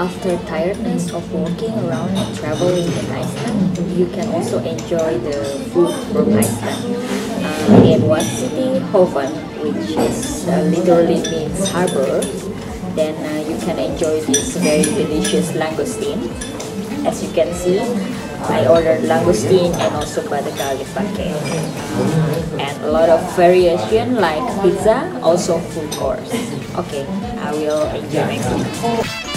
After tiredness of walking around and traveling in Iceland, you can also enjoy the food from Iceland. Uh, um, in one city, Höfn, which is uh, literally means harbor, then uh, you can enjoy this very delicious langoustine. As you can see, I ordered langoustine and also butter garlic pancake. And a lot of variation like pizza, also full course. Okay, I will enjoy next